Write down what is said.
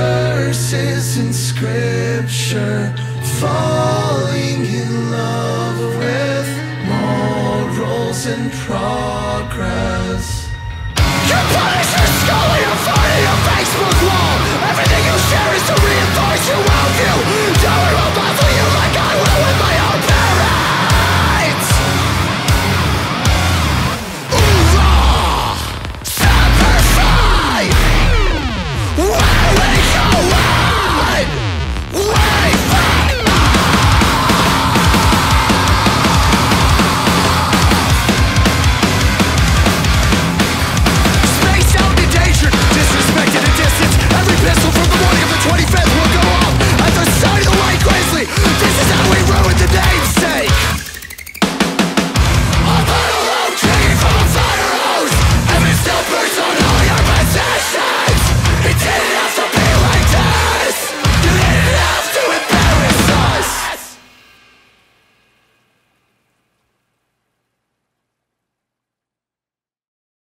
verses in scripture, falling in love with morals and progress. You punish your skull and your phone and your Facebook wall. Everything you share is to reinforce you.